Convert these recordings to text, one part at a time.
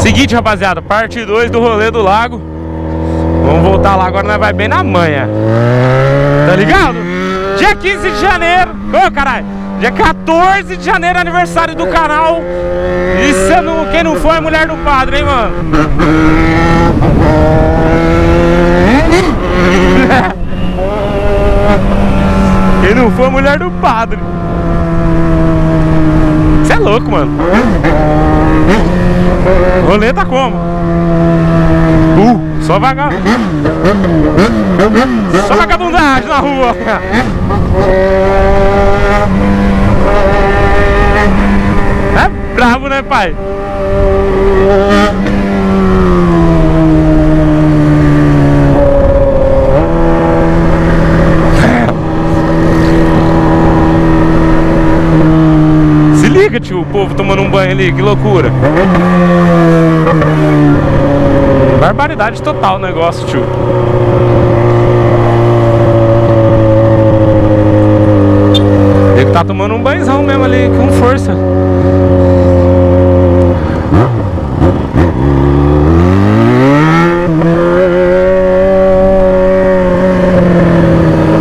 Seguinte, rapaziada, parte 2 do rolê do lago. Vamos voltar lá agora, nós vai bem na manhã. Tá ligado? Dia 15 de janeiro. Ô, caralho. Dia 14 de janeiro, aniversário do canal. E não, quem não foi é mulher do padre, hein, mano? quem não foi é mulher do padre. Você é louco, mano. Rolê tá como? Uh, só vaga... Só vagabundagem na rua. É bravo, né, pai? Tio, o povo tomando um banho ali, que loucura. Barbaridade total o negócio, tio. Ele tá tomando um banhozão mesmo ali, com força.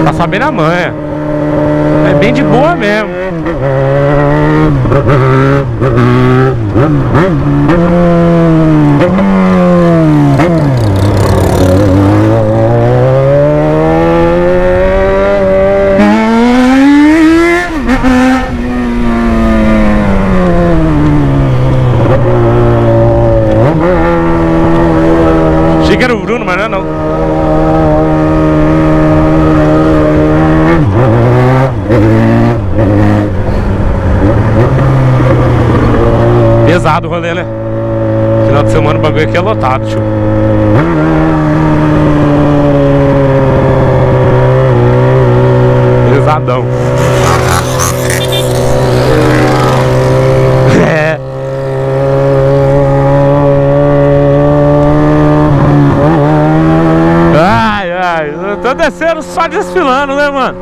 Tá sabendo a manha. É bem de boa mesmo. Mm-hmm. Pesado o rolê, né? Final de semana o bagulho aqui é lotado, tio. Pesadão. É. Ai, ai, tô descendo só desfilando, né, mano?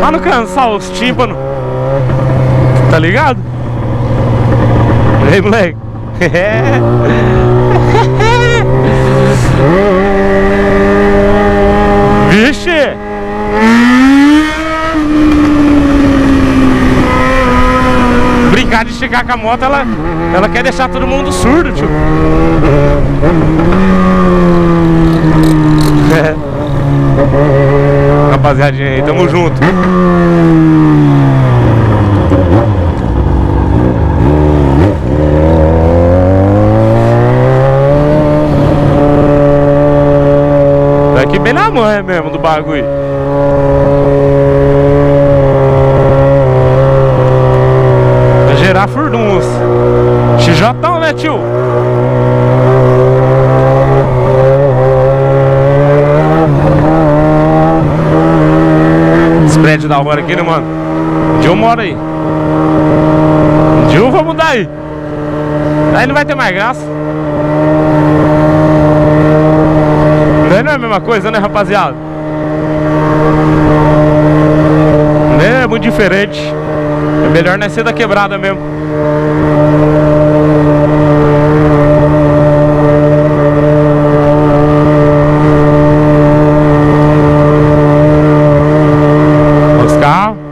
Pra não cansar os tímpanos. Tá ligado? Ei, moleque. Vixe! Brincar de chegar com a moto, ela, ela quer deixar todo mundo surdo, tio. Rapaziadinha aí, tamo junto. Na manha mesmo do bagulho. Vai gerar furduns. XJ, né, tio? Esse prédio da hora aqui, né, mano? Onde eu moro aí? Onde eu vou mudar aí? Aí não vai ter mais graça. Daí não é a mesma coisa, né, rapaziada? Né? É muito diferente. É melhor nascer da quebrada mesmo. Os carros.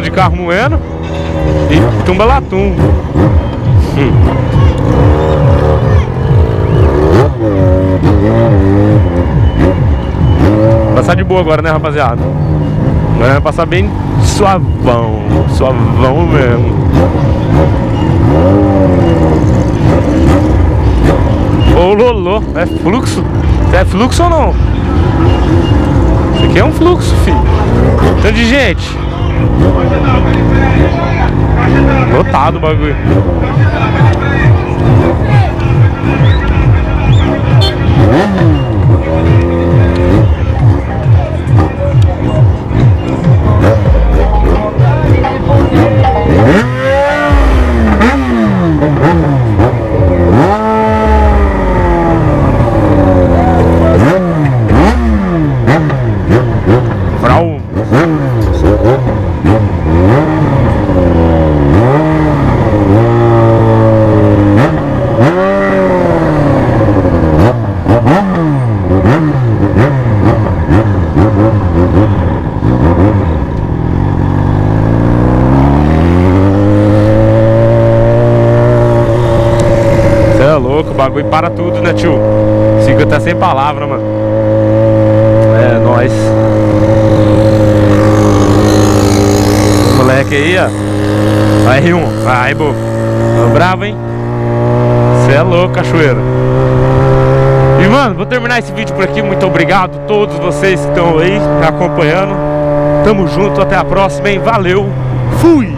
De carro moendo e tumba latum. Passar de boa agora, né, rapaziada? Agora vai passar bem suavão, suavão mesmo. Ô Lolo, é fluxo? É fluxo ou não? Isso aqui é um fluxo, filho. Tanto de gente. Lotado o bagulho. Bagulho para tudo, né, tio? Fica até sem palavra, mano. É, nóis. Moleque aí, ó. Vai, R1. Vai, bo. Bravo, hein? Você é louco, cachoeira. E, mano, vou terminar esse vídeo por aqui. Muito obrigado a todos vocês que estão aí acompanhando. Tamo junto, até a próxima, hein? Valeu. Fui!